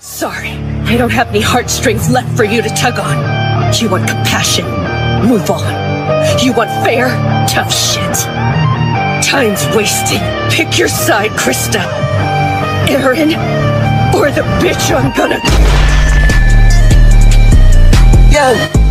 Sorry, I don't have any heartstrings left for you to tug on. You want compassion? Move on. You want fair? Tough shit. Time's wasted. Pick your side, Krista. Aaron, or the bitch I'm gonna... Yo!